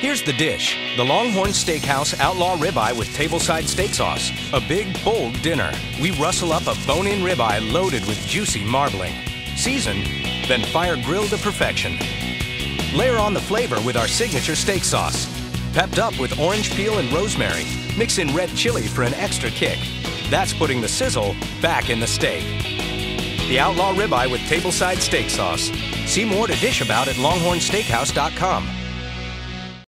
Here's the dish the Longhorn Steakhouse Outlaw Ribeye with tableside steak sauce. A big, bold dinner. We rustle up a bone in ribeye loaded with juicy marbling. Season, then fire grill to perfection. Layer on the flavor with our signature steak sauce. Pepped up with orange peel and rosemary. Mix in red chili for an extra kick. That's putting the sizzle back in the steak. The Outlaw Ribeye with tableside steak sauce. See more to dish about at longhornsteakhouse.com.